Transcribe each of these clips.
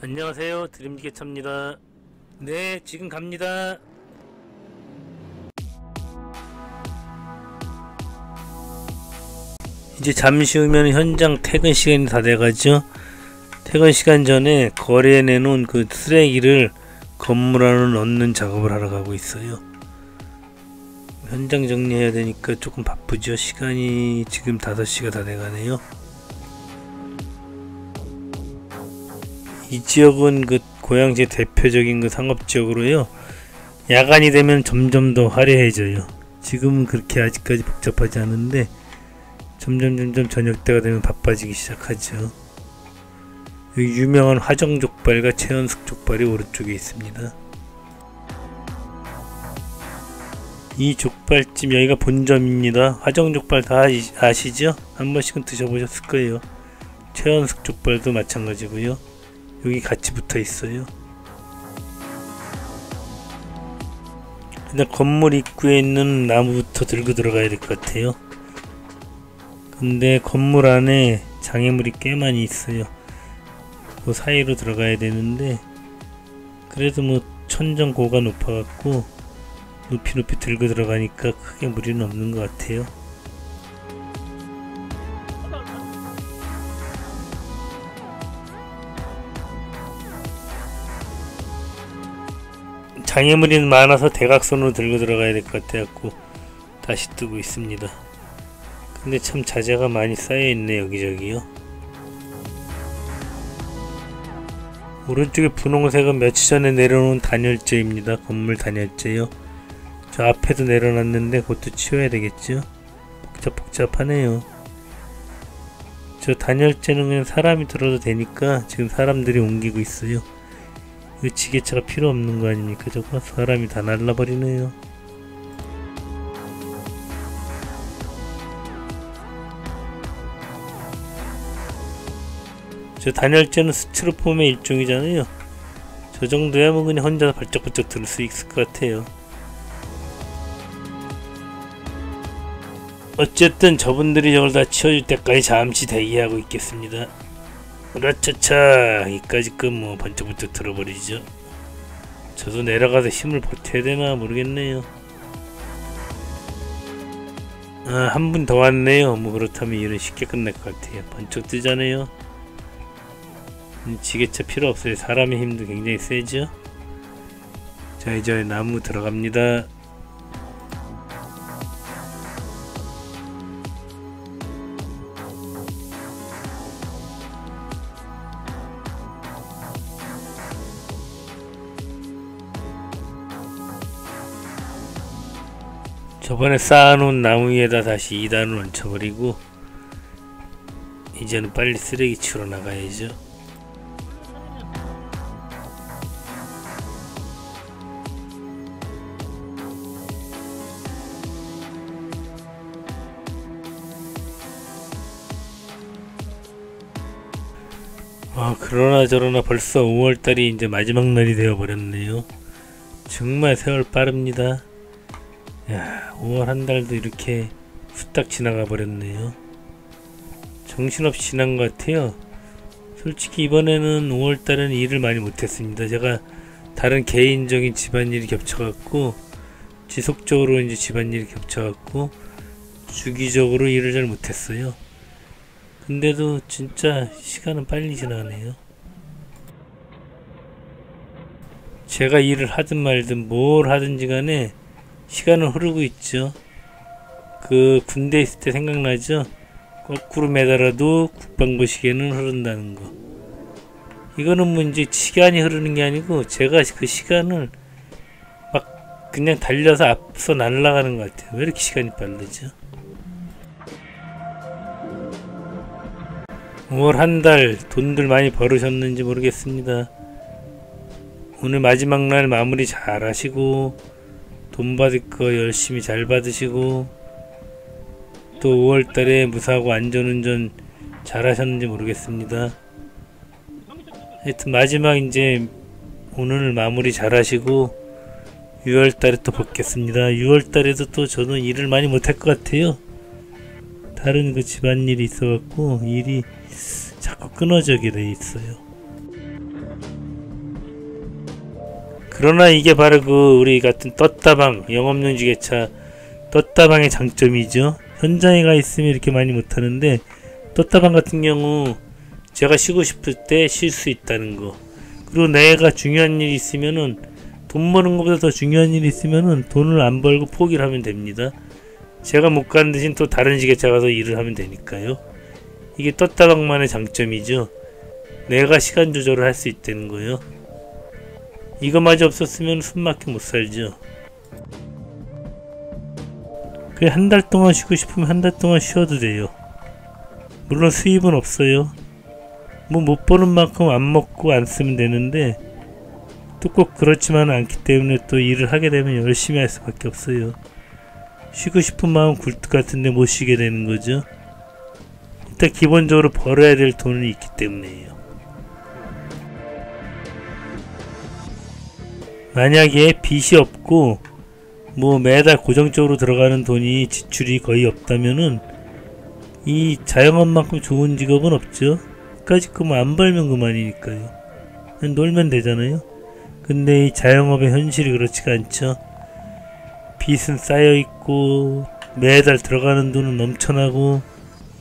안녕하세요. 드림기계차입니다. 네 지금 갑니다. 이제 잠시 후면 현장 퇴근 시간이 다 돼가죠. 퇴근 시간 전에 거리에 내놓은 그 쓰레기를 건물 안으로 넣는 작업을 하러 가고 있어요. 현장 정리해야 되니까 조금 바쁘죠. 시간이 지금 5시가 다 돼가네요 이 지역은 그 고양시의 대표적인 그 상업지역으로요. 야간이 되면 점점 더 화려해져요. 지금은 그렇게 아직까지 복잡하지 않은데 점점 점점 저녁 때가 되면 바빠지기 시작하죠. 유명한 화정 족발과 채연숙 족발이 오른쪽에 있습니다. 이 족발집 여기가 본점입니다. 화정 족발 다 아시죠? 한 번씩은 드셔보셨을 거예요. 채연숙 족발도 마찬가지고요. 여기 같이 붙어 있어요. 근데 건물 입구에 있는 나무부터 들고 들어가야 될 것 같아요. 근데 건물 안에 장애물이 꽤 많이 있어요. 그 사이로 들어가야 되는데 그래도 뭐 천정고가 높아갖고 높이 높이 들고 들어가니까 크게 무리는 없는 것 같아요. 장애물이 많아서 대각선으로 들고 들어가야 될 것 같아갖고 다시 뜨고 있습니다. 근데 참 자재가 많이 쌓여있네 여기저기요. 오른쪽에 분홍색은 며칠 전에 내려놓은 단열재입니다. 건물 단열재요. 저 앞에도 내려놨는데 그것도 치워야 되겠죠? 복잡복잡하네요. 저 단열재는 그냥 사람이 들어도 되니까 지금 사람들이 옮기고 있어요. 이 지게차가 필요 없는 거 아닙니까 저거 사람이 다 날라버리네요. 저 단열재는 스티로폼의 일종이잖아요. 저 정도야 뭐 그냥 혼자 발쩍발쩍 들 수 있을 것 같아요. 어쨌든 저분들이 저걸 다 치워줄 때까지 잠시 대기하고 있겠습니다 으라차차 이까지 끝뭐 번쩍번쩍 들어버리죠. 저도 내려가서 힘을 버텨야 되나 모르겠네요. 아, 한 분 더 왔네요. 뭐 그렇다면 일은 쉽게 끝날 것 같아요. 번쩍 뜨잖아요. 지게차 필요 없어요. 사람의 힘도 굉장히 세죠. 자 이제 나무 들어갑니다 저번에 쌓아놓은 나무 위에다 다시 2단을 얹혀버리고 이제는 빨리 쓰레기 치우러 나가야죠. 아 그러나 저러나 벌써 5월달이 이제 마지막 날이 되어버렸네요. 정말 세월 빠릅니다 야 5월 한 달도 이렇게 후딱 지나가 버렸네요. 정신없이 지난 것 같아요. 솔직히 이번에는 5월 달은 일을 많이 못했습니다. 제가 다른 개인적인 집안일이 겹쳐갖고 지속적으로 이제 집안일이 겹쳐갖고 주기적으로 일을 잘 못했어요. 근데도 진짜 시간은 빨리 지나네요. 제가 일을 하든 말든 뭘 하든지 간에 시간은 흐르고 있죠. 그 군대 있을 때 생각나죠? 거꾸로 매달아도 국방부 시계는 흐른다는 거. 이거는 뭐 이제 시간이 흐르는 게 아니고 제가 그 시간을 막 그냥 달려서 앞서 날아가는 것 같아요. 왜 이렇게 시간이 빠르죠? 5월 한 달 돈들 많이 벌으셨는지 모르겠습니다. 오늘 마지막 날 마무리 잘 하시고 돈 받을 거 열심히 잘 받으시고 또 5월달에 무사하고 안전운전 잘 하셨는지 모르겠습니다. 하여튼 마지막 이제 오늘 마무리 잘 하시고 6월달에 또 뵙겠습니다. 6월달에도 또 저는 일을 많이 못할 것 같아요. 다른 그 집안일이 있어갖고 일이 자꾸 끊어져게 돼 있어요. 그러나 이게 바로 그 우리 같은 떴다방 영업용 지게차 떴다방의 장점이죠. 현장에 가 있으면 이렇게 많이 못하는데 떴다방 같은 경우 제가 쉬고 싶을 때 쉴 수 있다는 거 그리고 내가 중요한 일이 있으면은 돈 버는 것보다 더 중요한 일이 있으면은 돈을 안 벌고 포기를 하면 됩니다. 제가 못 가는 대신 또 다른 지게차 가서 일을 하면 되니까요. 이게 떴다방만의 장점이죠. 내가 시간 조절을 할 수 있다는 거예요. 이거마저 없었으면 숨막혀 못 살죠. 그래 한 달 동안 쉬고 싶으면 한 달 동안 쉬어도 돼요. 물론 수입은 없어요. 뭐 못 버는 만큼 안 먹고 안 쓰면 되는데 또 꼭 그렇지만은 않기 때문에 또 일을 하게 되면 열심히 할 수밖에 없어요. 쉬고 싶은 마음 굴뚝 같은데 못 쉬게 되는 거죠. 일단 기본적으로 벌어야 될 돈이 있기 때문에요. 만약에 빚이 없고 뭐 매달 고정적으로 들어가는 돈이 지출이 거의 없다면은 이 자영업만큼 좋은 직업은 없죠. 까짓 거만 안 벌면 그만이니까요. 놀면 되잖아요. 근데 이 자영업의 현실이 그렇지가 않죠. 빚은 쌓여 있고 매달 들어가는 돈은 넘쳐나고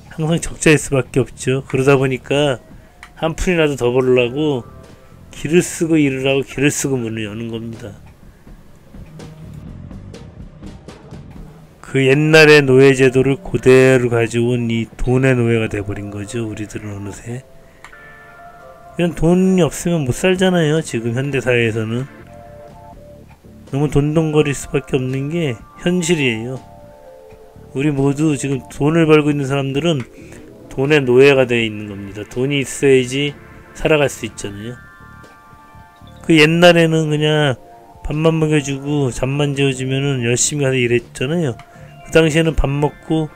항상 적자일 수밖에 없죠. 그러다 보니까 한 푼이라도 더 벌려고 길을 쓰고 일을 하고 길을 쓰고 문을 여는 겁니다. 그 옛날의 노예 제도를 그대로 가져온 이 돈의 노예가 돼버린 거죠. 우리들은 어느새. 그냥 돈이 없으면 못 살잖아요. 지금 현대 사회에서는. 너무 돈돈거릴 수밖에 없는 게 현실이에요. 우리 모두 지금 돈을 벌고 있는 사람들은 돈의 노예가 되어 있는 겁니다. 돈이 있어야지 살아갈 수 있잖아요. 그 옛날에는 그냥 밥만 먹여주고 잠만 재워주면은 열심히 가서 일했잖아요. 그 당시에는 밥 먹고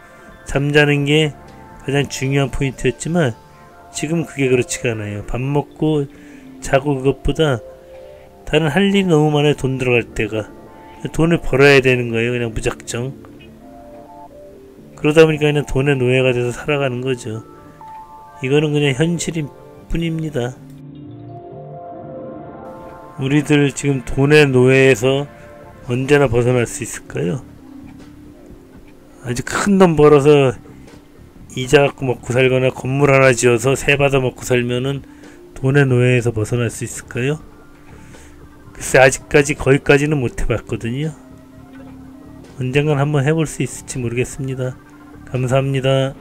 잠자는 게 가장 중요한 포인트였지만 지금 그게 그렇지가 않아요. 밥 먹고 자고 그것보다 다른 할 일이 너무 많아요. 돈 들어갈 때가. 돈을 벌어야 되는 거예요. 그냥 무작정. 그러다 보니까 그냥 돈의 노예가 돼서 살아가는 거죠. 이거는 그냥 현실일 뿐입니다. 우리들 지금 돈의 노예에서 언제나 벗어날 수 있을까요? 아주 큰 돈 벌어서 이자 갖고 먹고 살거나 건물 하나 지어서 세 받아 먹고 살면은 돈의 노예에서 벗어날 수 있을까요? 글쎄 아직까지 거기까지는 못 해봤거든요. 언젠간 한번 해볼 수 있을지 모르겠습니다. 감사합니다.